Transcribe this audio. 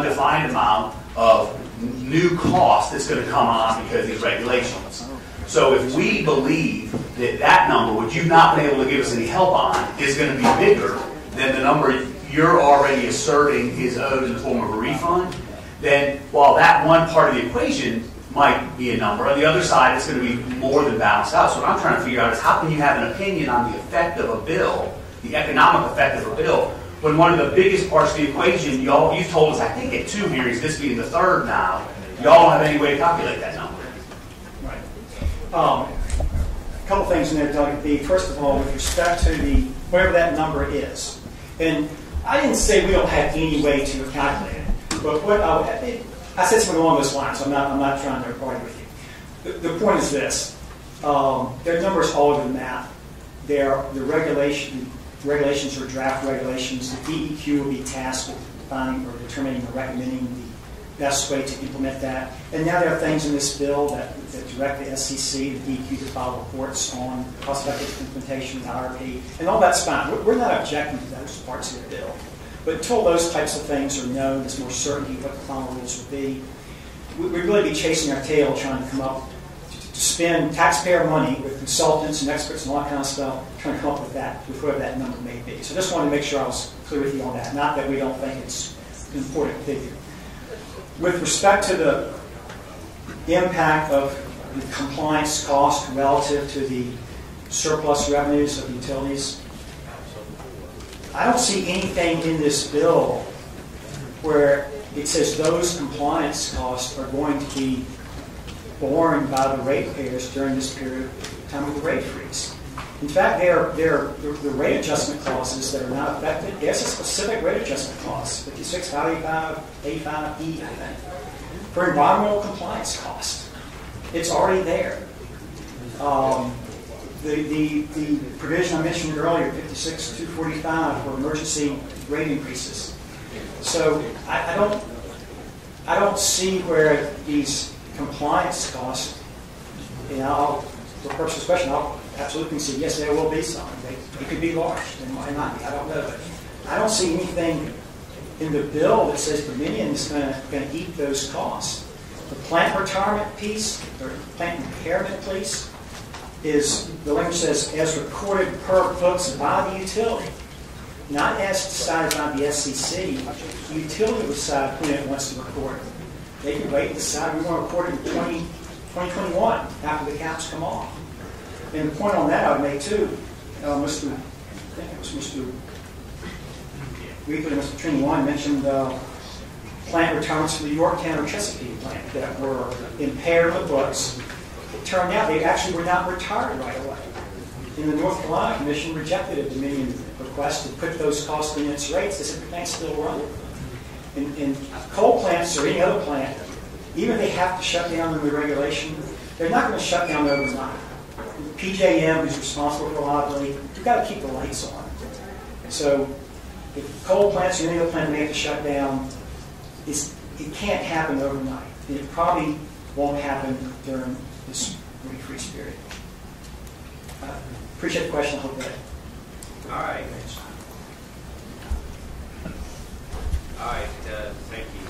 undefined amount of new cost that's going to come on because of these regulations. So if we believe that that number, which you've not been able to give us any help on, is going to be bigger than the number you're already asserting is owed in the form of a refund, then while that one part of the equation might be a number, on the other side it's going to be more than balanced out. So what I'm trying to figure out is how can you have an opinion on the effect of a bill, the economic effect of a bill, when one of the biggest parts of the equation, y'all, you've told us, I think at two hearings, this being the third now, y'all have any way to calculate that number. Right. Um, a couple things in there, Doug. The first of all, with respect to the whatever that number is, and I didn't say we don't have any way to calculate it, but what I, I said something along those lines. I'm not. I'm not trying to argue with you. The, the point is this: um, there are numbers all over the map. There, the regulation regulations or draft regulations. The DEQ will be tasked with finding or determining or recommending the best way to implement that. And now there are things in this bill that, that direct the SCC, the DEQ, to file reports on cost-effective implementation, the IRP, and all that's fine. We're not objecting to those parts of the bill. But until those types of things are known, there's more certainty what the final rules will be. We'd really be chasing our tail trying to come up to spend taxpayer money with consultants and experts and all that kind of stuff, trying to come up with that, with whatever that number may be. So I just wanted to make sure I was clear with you on that. Not that we don't think it's an important figure. With respect to the impact of the compliance cost relative to the surplus revenues of utilities, I don't see anything in this bill where it says those compliance costs are going to be borne by the ratepayers during this period of time of the rate freeze. In fact, they're, they're, the rate adjustment clauses that are not affected, there's a specific rate adjustment clause, 56, 55, 85E, I think, for environmental compliance cost. It's already there. Um, the, the, the provision I mentioned earlier, 56, 245, for emergency rate increases. So I, I don't I don't see where these compliance costs, you know, for purpose of question, I'll absolutely concede, yes, there will be some. They, it could be large, they might not be, I don't know. But I don't see anything in the bill that says Dominion is going to eat those costs. The plant retirement piece, or plant impairment piece, is the language says as recorded per books by the utility, not as decided by the SCC. The utility will decide when it wants to record it. They can wait and decide we want to report it in 20, 2021 after the caps come off. And the point on that I would make too, uh, Mr. I think it was Mr. Weekly, Mr. Trini one mentioned uh, plant retirements for the Yorktown or Chesapeake plant that were impaired in the books. It turned out they actually were not retired right away. And the North Carolina Commission rejected a Dominion request to put those costs in its rates. They said the plant's still running. And, and coal plants or any other plant, even if they have to shut down under the regulation, they're not going to shut down overnight. PJM is responsible for reliability. You've got to keep the lights on. So if coal plants or any other plant may have to shut down, it can't happen overnight. It probably won't happen during this freeze period. Uh, appreciate the question. I hope that. All right. Thank you.